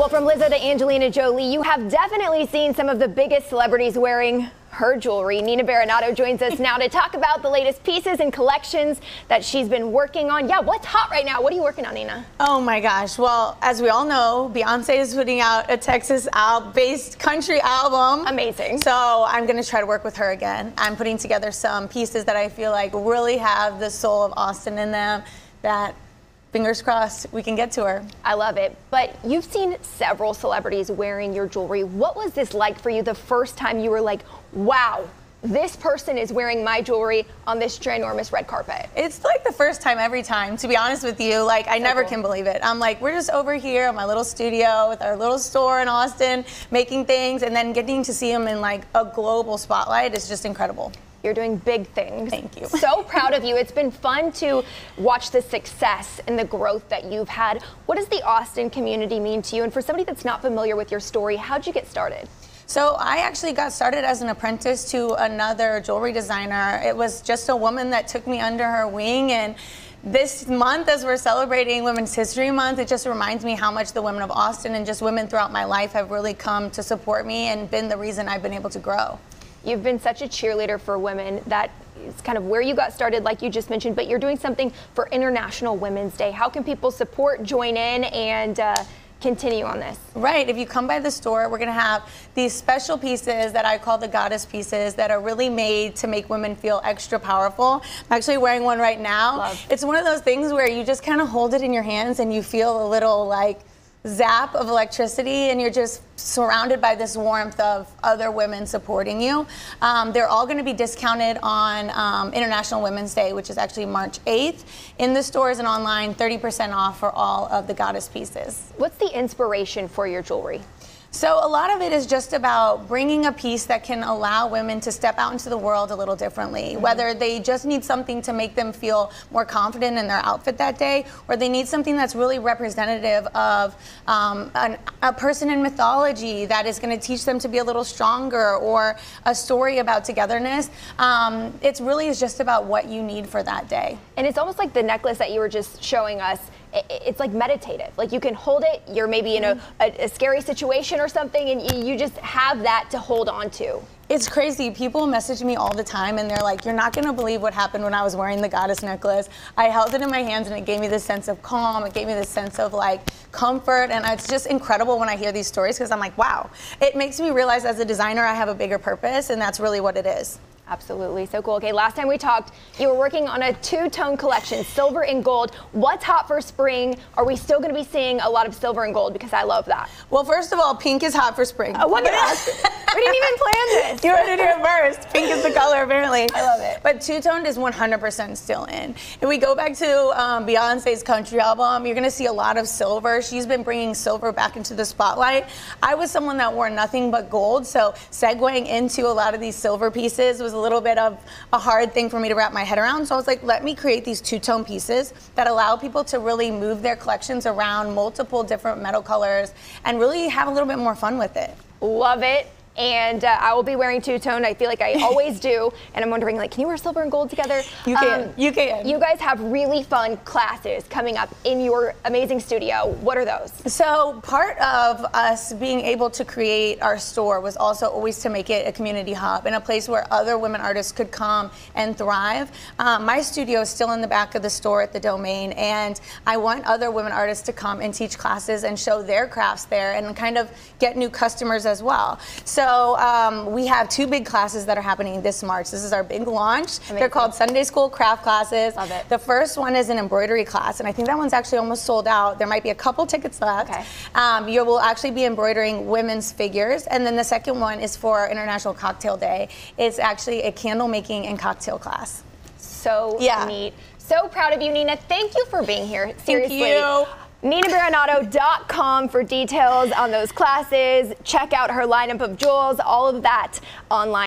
Well, from Lizzo to Angelina Jolie, you have definitely seen some of the biggest celebrities wearing her jewelry. Nina Berenato joins us now to talk about the latest pieces and collections that she's been working on. Yeah, what's hot right now? What are you working on, Nina? Oh my gosh. Well, as we all know, Beyonce is putting out a Texas based country album. Amazing. So I'm going to try to work with her again. I'm putting together some pieces that I feel like really have the soul of Austin in them that fingers crossed we can get to her. I love it. But you've seen several celebrities wearing your jewelry. What was this like for you the first time you were like, wow, this person is wearing my jewelry on this ginormous red carpet. It's like the first time every time, to be honest with you. Like, I so never cool. can believe it. I'm like, we're just over here at my little studio with our little store in Austin making things, and then getting to see them in like a global spotlight is just incredible. You're doing big things. Thank you. So proud of you. It's been fun to watch the success and the growth that you've had. What does the Austin community mean to you? And for somebody that's not familiar with your story, how'd you get started? So I actually got started as an apprentice to another jewelry designer. It was just a woman that took me under her wing and this month, as we're celebrating Women's History Month, it just reminds me how much the women of Austin and just women throughout my life have really come to support me and been the reason I've been able to grow. You've been such a cheerleader for women. That is kind of where you got started, like you just mentioned, but you're doing something for International Women's Day. How can people support, join in, and uh, continue on this? Right. If you come by the store, we're going to have these special pieces that I call the goddess pieces that are really made to make women feel extra powerful. I'm actually wearing one right now. Love. It's one of those things where you just kind of hold it in your hands and you feel a little like zap of electricity and you're just surrounded by this warmth of other women supporting you. Um, they're all going to be discounted on um, International Women's Day, which is actually March 8th. In the stores and online, 30% off for all of the goddess pieces. What's the inspiration for your jewelry? So a lot of it is just about bringing a piece that can allow women to step out into the world a little differently. Mm-hmm. Whether they just need something to make them feel more confident in their outfit that day, or they need something that's really representative of um, an, a person in mythology that is going to teach them to be a little stronger, or a story about togetherness. Um, it's really is just about what you need for that day. And it's almost like the necklace that you were just showing us it's like meditative. Like you can hold it, you're maybe in a, a, a scary situation or something, and you just have that to hold on to. It's crazy. People message me all the time and they're like, You're not going to believe what happened when I was wearing the goddess necklace. I held it in my hands and it gave me this sense of calm. It gave me this sense of like comfort. And it's just incredible when I hear these stories because I'm like, Wow. It makes me realize as a designer, I have a bigger purpose, and that's really what it is. Absolutely. So cool. Okay, last time we talked, you were working on a two tone collection, silver and gold. What's hot for spring? Are we still going to be seeing a lot of silver and gold? Because I love that. Well, first of all, pink is hot for spring. Oh, look at us. we didn't even plan this. You heard it here first. Pink is the color, apparently. I love it. But two toned is 100% still in. If we go back to um, Beyonce's country album, you're going to see a lot of silver. She's been bringing silver back into the spotlight. I was someone that wore nothing but gold, so segueing into a lot of these silver pieces was a little bit of a hard thing for me to wrap my head around. So I was like, let me create these two tone pieces that allow people to really move their collections around multiple different metal colors and really have a little bit more fun with it. Love it and uh, I will be wearing two tone. I feel like I always do, and I'm wondering like, can you wear silver and gold together? You can. Um, you can. You guys have really fun classes coming up in your amazing studio. What are those? So part of us being able to create our store was also always to make it a community hub and a place where other women artists could come and thrive. Um, my studio is still in the back of the store at the Domain, and I want other women artists to come and teach classes and show their crafts there, and kind of get new customers as well. So so um, we have two big classes that are happening this March. This is our big launch. Amazing. They're called Sunday School Craft Classes. Love it. The first one is an embroidery class, and I think that one's actually almost sold out. There might be a couple tickets left. Okay. Um, you will actually be embroidering women's figures, and then the second one is for International Cocktail Day. It's actually a candle making and cocktail class. So yeah. neat. So proud of you, Nina. Thank you for being here. Seriously. Thank you. NinaBerenato.com for details on those classes. Check out her lineup of jewels, all of that online.